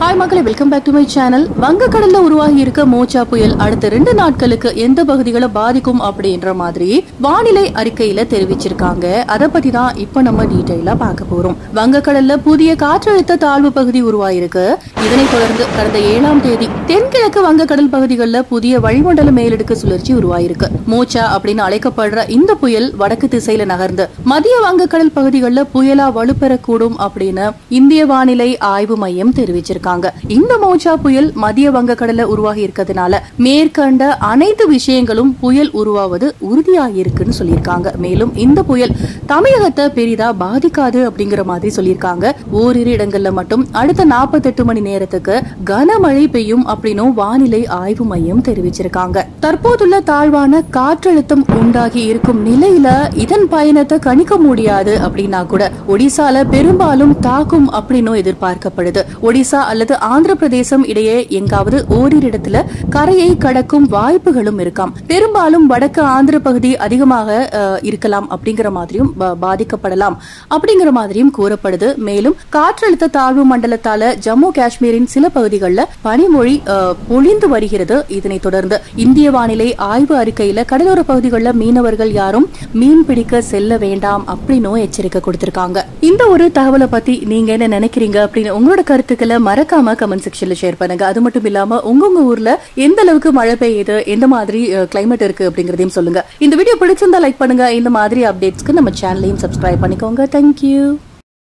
Hi மக்களே welcome back to my channel வங்கக்கடல்ல உருவாகி இருக்க மோச்சா புயல் அடுத்த ரெண்டு நாட்களுக்கு எந்த பகுதிகளை பாதிக்கும் அப்படின்ற மாதிரி வானிலை அறிக்கையில தெரிவிச்சிருக்காங்க. அதை பத்தி தான் இப்போ நம்ம டீடைலா பார்க்க போறோம். வங்கக்கடல்ல புதிய காற்றழுத்த தாழ்வு பகுதி உருவாயிருக்கு. இதனைத் தொடர்ந்து கடந்த ஏழாம் தேதி தென்கிழக்கு வங்கக்கடல் பகுதிகளில் புதிய வளிமண்டல மேலடுக்கு சுழற்சி உருவாயிருக்கு. மோச்சா அப்படின்னு அழைக்கப்படுற இந்த புயல் வடக்கு திசையில நகர்ந்து மத்திய வங்கக்கடல் பகுதிகளில் புயலா வலுப்பெறக்கூடும் அப்படின்னு இந்திய வானிலை ஆய்வு மையம் தெரிவிச்சிருக்காங்க. இந்த மோஜா புயல் மத்திய வங்கக்கடல உருவாகி இருக்கிறதுனால மேற்கண்ட அனைத்து விஷயங்களும் புயல் உருவாவது உறுதியாகிருக்குன்னு சொல்லியிருக்காங்க. மேலும் இந்த புயல் தமிழகத்தை பெரிதா பாதிக்காது அப்படிங்கிற மாதிரி சொல்லியிருக்காங்க. ஓரிரு இடங்கள்ல மட்டும் அடுத்த நாற்பத்தெட்டு மணி நேரத்துக்கு கனமழை பெய்யும் அப்படின்னு வானிலை ஆய்வு மையம் தெரிவிச்சிருக்காங்க. தற்போதுள்ள தாழ்வான காற்றழுத்தம் உண்டாகி இருக்கும் நிலையில இதன் பயணத்தை கணிக்க முடியாது அப்படின்னா கூட ஒடிசால பெரும்பாலும் தாக்கும் அப்படின்னு எதிர்பார்க்கப்படுது. ஒடிசா அல்லது ஆந்திர பிரதேசம் இடையே எங்காவது ஓரிரு இடத்துல கரையை கடக்கும் வாய்ப்புகளும் இருக்காம். பெரும்பாலும் வடக்கு ஆந்திர பகுதி அதிகமாக இருக்கலாம் அப்படிங்கிற மாதிரியும் பாதிக்கப்படலாம். அப்படிங்கிற மாதிரியும் கூறப்படுது. மேலும் காற்றழுத்த தாழ்வு மண்டலத்தால ஜம்மு காஷ்மீரின் சில பகுதிகளில் பனிமொழி பொழிந்து வருகிறது இதனைத் தொடர்ந்து. இந்திய வானிலை ஆய்வு அறிக்கையில கடலோர பகுதிகளில் மீனவர்கள் யாரும் மீன் பிடிக்க செல்ல வேண்டாம் அப்படின்னும் எச்சரிக்கை கொடுத்திருக்காங்க. இந்த ஒரு தகவலை பத்தி நீங்க என்ன நினைக்கிறீங்க அப்படின்னு உங்களோட கருத்துக்களை மறக்க மறக்காம கமெண்ட் செக்ஷன்ல ஷேர் பண்ணுங்க. அது மட்டும் இல்லாம உங்க ஊர்ல எந்த அளவுக்கு மழை பெய்யுது எந்த மாதிரி கிளைமேட் இருக்கு அப்படிங்கறதையும் சொல்லுங்க. இந்த வீடியோ பிடிச்சிருந்தா லைக் பண்ணுங்க. இந்த மாதிரி அப்டேட்ஸ்க்கு நம்ம சேனலையும் சப்ஸ்கிரைப் பண்ணிக்கோங்க. தேங்க்யூ